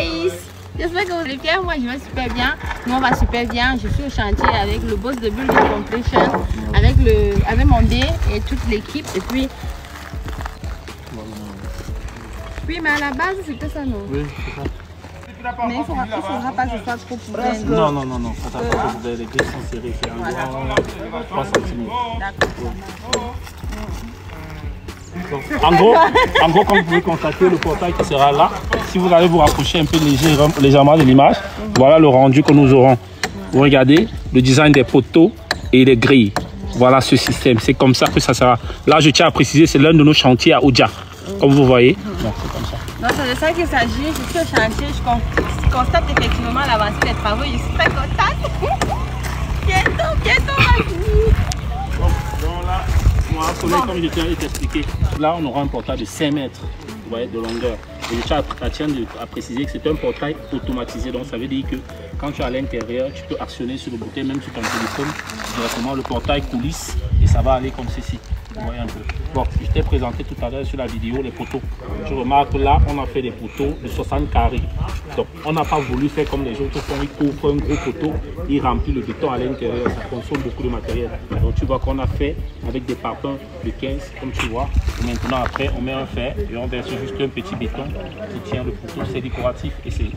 guys J'espère que vous allez bien. Moi, je vais super bien. Nous, on va super bien. Je suis au chantier avec le boss de Building Completion, avec, le, avec mon D et toute l'équipe. Et puis. Oui, mais à la base, c'était ça, non? Oui, c'est ça. Mais il ne faudra, faudra pas que ce soit trop poubelle. Non, non, non, non. Ça t'a pas les grilles sont serrées. C'est un grand 3 cm. En, gros, en gros, comme vous pouvez constater, le portail qui sera là, si vous allez vous rapprocher un peu légèrement de l'image, voilà le rendu que nous aurons. Vous regardez le design des poteaux et les grilles. Voilà ce système. C'est comme ça que ça sera. Là, je tiens à préciser, c'est l'un de nos chantiers à Oudja. Comme vous voyez. Donc, c'est comme ça. Donc, c'est de ça qu'il s'agit. Je suis au chantier. Je con- je constate effectivement l'avancée des travaux. Je suis très contente. bientôt, bientôt, on va finir. Donc, donc là, comme je tiens à t'expliquer, là, on aura un portail de 5 mètres de longueur. Et je tiens à, tiens à préciser que c'est un portail automatisé. Donc, ça veut dire que quand tu es à l'intérieur, tu peux actionner sur le bouton, même sur ton téléphone, directement le portail coulisse et ça va aller comme ceci. Bon, je t'ai présenté tout à l'heure sur la vidéo les poteaux. Tu remarques là, on a fait des poteaux de 60 carrés. Donc, on n'a pas voulu faire comme les autres font. Ils couvrent un gros poteau, ils remplissent le béton à l'intérieur. Ça consomme beaucoup de matériel. Donc, tu vois qu'on a fait avec des parpaings de 15, comme tu vois. Et maintenant, après, on met un fer et on verse juste un petit béton qui tient le poteau. C'est décoratif et c'est-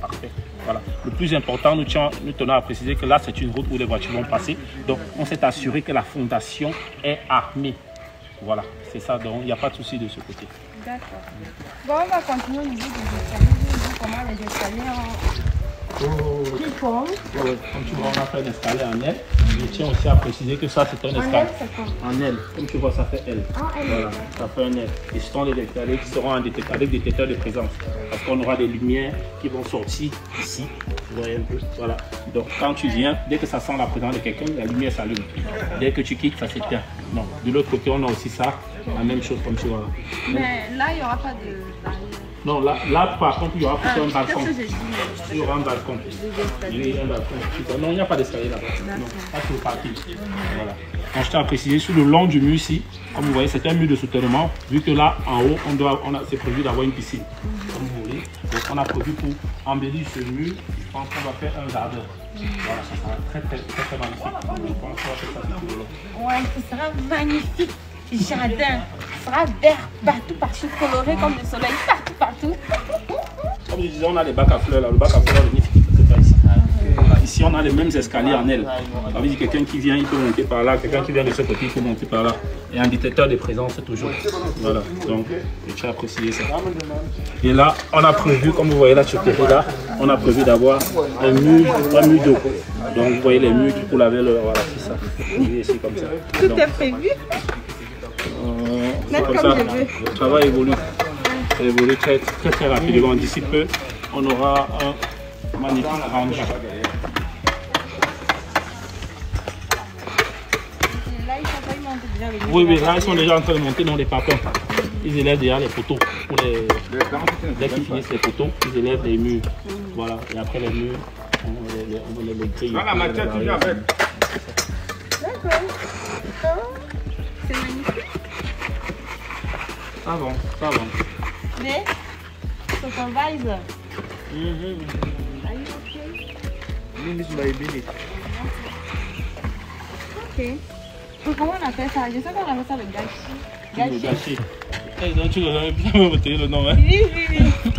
parfait. Voilà. Le plus important, nous tenons à préciser que là, c'est une route où les voitures vont passer. Donc, on s'est assuré que la fondation est armée. Voilà, c'est ça. Donc, il n'y a pas de souci de ce côté. D'accord. Bon, on va continuer au niveau des escaliers. Comment les escaliers ping-pong. Comme tu vois, on a fait un escalier en L. Je tiens aussi à préciser que ça, c'est un escalier. En L. Comme tu vois, ça fait L. Voilà, ça fait un L. Et ce sont des escaliers qui seront avec détecteur de présence. Parce qu'on aura des lumières qui vont sortir ici. Vous voyez un peu? Voilà. Donc, quand tu viens, dès que ça sent la présence de quelqu'un, la lumière s'allume. Dès que tu quittes, ça s'éteint. Non. De l'autre côté, on a aussi ça. La même chose comme tu vois. Mais là, il n'y aura pas de. Non, là, là par contre, il y aura Ah, plutôt un balcon. Il y aura un balcon. Oui, un balcon. Non, il n'y a pas d'escalier là-bas. Non, ça c'est le parking. Voilà. Donc, je tiens à préciser, sur le long du mur ici, comme vous voyez, c'est un mur de soutènement. Vu que là, en haut, on doit, on a, c'est prévu d'avoir une piscine. Comme vous voulez. Donc, on a prévu pour embellir ce mur, je pense qu'on va faire un jardin. Voilà, ça sera très, très, très, très magnifique. Je pense qu'on va faire ça tout le long. Ouais, ce sera magnifique. Jardin. Sera vert partout, partout, coloré comme le soleil, partout, partout. Comme je disais, on a les bacs à fleurs là. Le bac à fleurs, c'est pas ici. Voilà, Ici, on a les mêmes escaliers en L. Ça veut dire quelqu'un qui vient, il peut monter par là. Quelqu'un qui vient de ce côté, il peut monter par là. Et un détecteur de présence toujours. Voilà. Donc, je tiens à préciser ça. Et là, on a prévu, comme vous voyez là sur le là, on a prévu d'avoir un mur, un mur d'eau. Donc, vous voyez les murs qui coulent avec le. Voilà, c'est ça. Vous voyez ici comme ça. Tout Donc, est prévu. Euh, comme comme ça. je. Le travail évolue. Ça évolue très, très, très rapidement. D'ici peu, on aura un magnifique rendu. Oui, oui, là, ils sont déjà en train de monter dans les parpaings. Ils élèvent déjà les poteaux. Pour les... Dès qu'ils finissent les poteaux, ils élèvent les murs. Voilà. Et après les murs, on les, les, on les, les grille. Voilà, matière toujours avec. D'accord. C'est magnifique. Ça va, ça va. Mais, supervisor, Mhm. are you okay? Minute by minute. Ok. Comment on appelle ça Je sais qu'on appelle ça le gâchis. Le Gâchis. gâchis? Eh, donc, tu l'as bien retenir le nom, hein? Oui, oui, oui.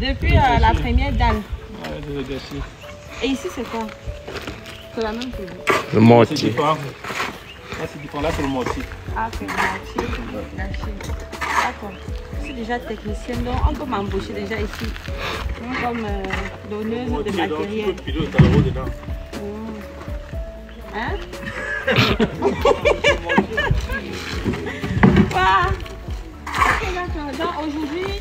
Depuis euh, la première dalle. Ouais, c'est le gâchis. Et ici, c'est quoi? C'est la même chose. Le C'est mortier. différent. Là, c'est différent. Là, c'est le mortier. Ah, c'est gâchis. Je suis déjà technicienne, donc on peut m'embaucher déjà ici. Donc, comme euh, donneuse de matériel. Hein? Donc aujourd'hui,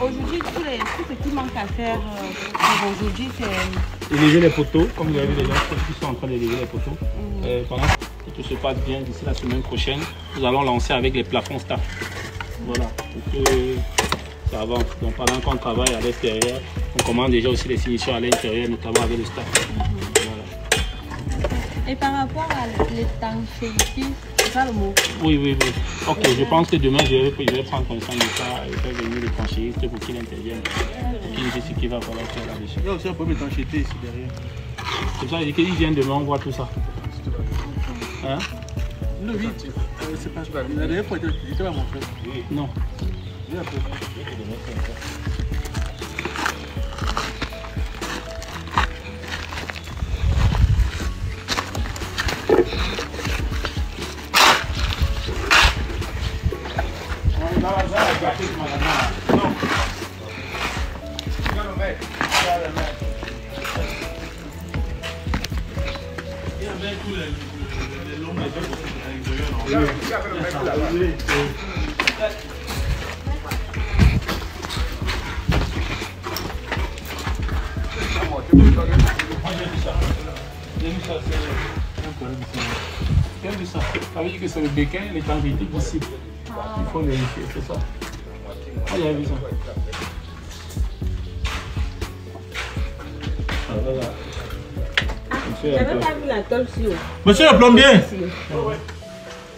aujourd'hui, les, tout ce qui manque à faire euh, aujourd'hui, c'est... élever les poteaux, comme vous avez vu les gens qui sont en train d'élever les poteaux. Euh, pendant que tout se passe bien d'ici la semaine prochaine, nous allons lancer avec les plafonds staff. Voilà, pour que ça avance. Donc pendant qu'on travaille à l'extérieur, on commence déjà aussi les finitions à l'intérieur, notamment avec le staff. Voilà. Et par rapport à l'étanchéité, c'est ça le mot? Oui, oui, oui. Ok, je pense que demain, je vais, je vais prendre conscience de ça et faire venir le franchise pour qu'il intervienne, pour qu'il expliquer ce qu'il va falloir faire là-dessus. Il y a aussi un problème d'étanchéité ici derrière. C'est pour ça qu'il vient demain, on voit tout ça. Hein? Le vide, euh, c'est pas ça. La dernière fois, il était pas montré. Non. Ça Ça veut dire que c'est le béquin, les quantités ici. Il faut vérifier, c'est ça. Ah, il y a vu ça. Ah, voilà. J'avais pas vu la tôle sur. Monsieur le plombier,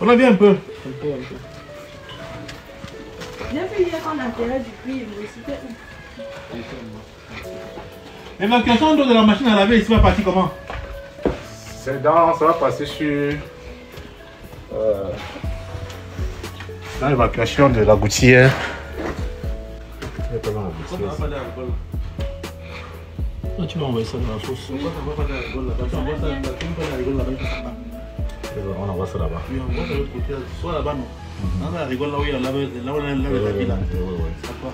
on a vu un peu. Un peu, un peu. J'ai vu hier qu'on enterrait du cuivre, mais c'était où L'évacuation d'eau de la machine à laver ici va partir comment C'est dans, ça va passer sur euh, dans l'évacuation de la gouttière. Il y a pas dans la gouttière. pas d'alcool Toi, tu vas envoyer ça dans la fosse. On envoie ça là-bas. Oui, on voit de l'autre côté, soit là-bas non. Dans la rigole là où il y a là où il y a le tapis là. Ouais, ouais, ouais. Ça va.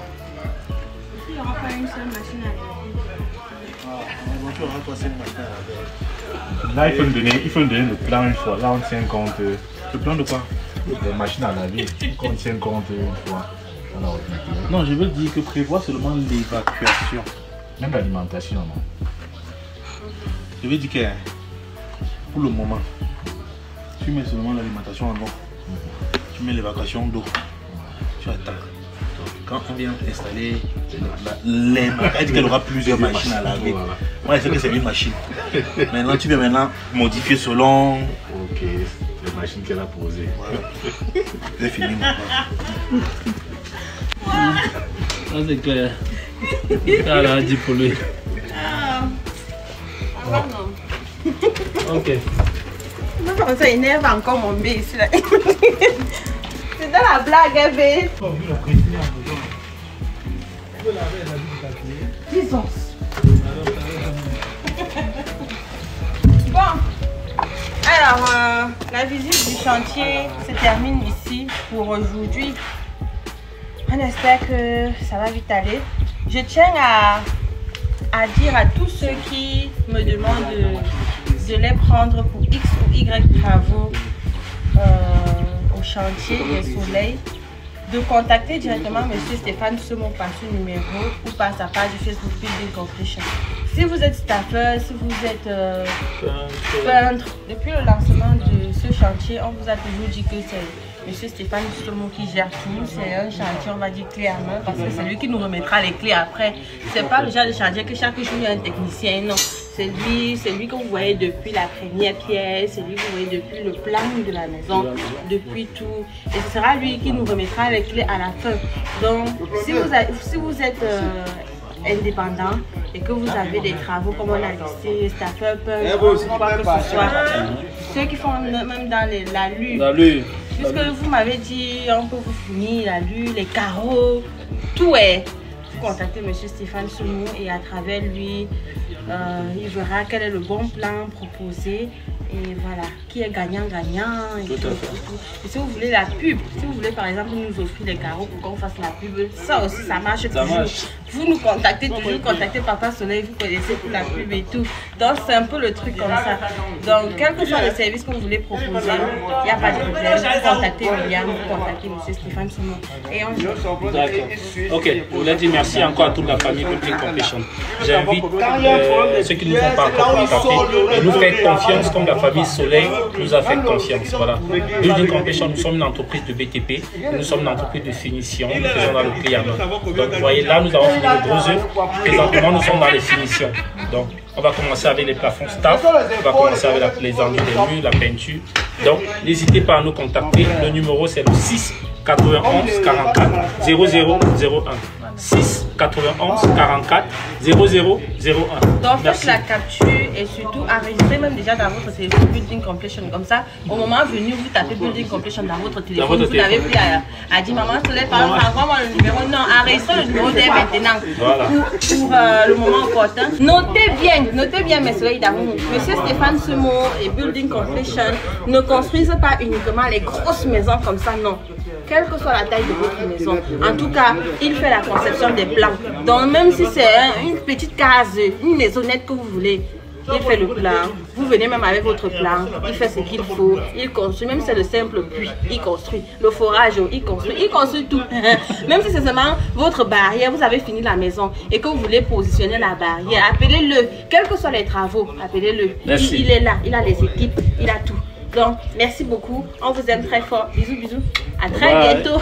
Il n'y aura pas une seule machine à laver. Ah, on. Là, il faut, me donner, il faut me donner le plan une fois. Là, on tient compte Le plan de quoi? Des machines à laver. On tient compte une fois l'ordinateur. Non, je veux dire que prévoir seulement l'évacuation. Même l'alimentation, non. Je veux dire que pour le moment, tu mets seulement l'alimentation en eau. Tu mets l'évacuation d'eau. Tu attends. Donc, quand on vient installer les elle dit qu'elle aura plusieurs machines à laver. Voilà. Moi, je sais que c'est une machine. Maintenant, tu peux maintenant modifier selon. Ok, les machines qu'elle a posées. C'est fini. Ça, c'est clair. Ça, là, dit pour lui. Ah, ah non? Ok. Ça énerve encore mon bébé ici. C'est dans la blague, hein, bébé. Disons. Bon. Alors, euh, la visite du chantier se termine ici pour aujourd'hui. On espère que ça va vite aller. Je tiens à, à dire à tous ceux qui me demandent de, de les prendre pour X ou Y travaux euh, au chantier des soleils, de contacter directement M. Stéphane Semon par ce numéro ou par sa page Facebook Building Completion. Si vous êtes staffeur, si vous êtes euh, peintre, depuis le lancement de ce chantier, on vous a toujours dit que c'est M. Stéphane Somon qui gère tout. C'est un chantier, on va dire, clé à main, parce que c'est lui qui nous remettra les clés après. C'est pas le genre de chantier que chaque jour il y a un technicien, non. C'est lui, c'est lui que vous voyez depuis la première pièce, c'est lui que vous voyez depuis le plan de la maison, depuis tout. Et ce sera lui qui nous remettra les clés à la fin. Donc, si vous, avez- si vous êtes euh, indépendant et que vous avez des travaux comme on a listé, staffer, quoi que ce soit, ceux qui font même dans les- la lue, Salut. puisque vous m'avez dit on peut vous finir la lue, les carreaux, tout est. Vous contactez M. Stéphane Soumou et à travers lui, euh, il verra quel est le bon plan proposé et voilà, qui est gagnant-gagnant. Et, si vous voulez la pub, si vous voulez par exemple nous offrir les carreaux pour qu'on fasse la pub, ça aussi ça marche Ça toujours. marche. Vous nous contactez toujours, contactez Papa Soleil, vous connaissez pour la pub et tout. Donc c'est un peu le truc comme ça. Donc quel que soit le service que vous voulez proposer, il n'y a pas de problème. Vous contactez William, vous contactez M. Stéphane Simon. Et on D'accord. Ok, je voulais dire merci encore à toute la famille Public Completion. J'invite euh, ceux qui nous ont pas encore contactés de nous faire confiance comme la famille Soleil nous a fait confiance. Voilà. Building nous sommes une entreprise de BTP, nous sommes une entreprise de finition, nous faisons dans le main. Donc vous voyez là, nous avons fini le gros œuvre. Présentement, nous sommes dans les finitions. Donc on va commencer avec les plafonds staff, on va commencer avec la- les enduits des murs, la peinture. Donc n'hésitez pas à nous contacter. Le numéro c'est le 6 91 44 0001. 6 91 44 00 01. Donc faites la capture et surtout enregistrez même déjà dans votre téléphone Building Completion. Comme ça, au moment venu, vous tapez Building Completion dans votre téléphone. votre vous n'avez plus à, à dire maman, Soleil, par exemple, envoie-moi le numéro. Non, enregistrez le numéro dès maintenant. Voilà. Pour, pour, euh, le moment opportun. Notez bien, notez bien mes soleils d'amour. Monsieur Stéphane Semo et Building Completion ne construisent pas uniquement les grosses maisons comme ça, non. Quelle que soit la taille de votre maison. En tout cas, il fait la conception des plans. Donc même si c'est un- une petite case, une maisonnette que vous voulez, il fait le plan. Vous venez même avec votre plan. Il fait ce qu'il faut. Il construit. Même si c'est le simple puits, il construit. Le forage, il construit. Il construit tout. même si c'est seulement votre barrière, vous avez fini la maison et que vous voulez positionner la barrière, appelez-le. Quels que soient les travaux, appelez-le. Il, il est là. Il a les équipes. Il a tout. Donc, merci beaucoup. On vous aime très fort. Bisous, bisous. À très Bye. bientôt.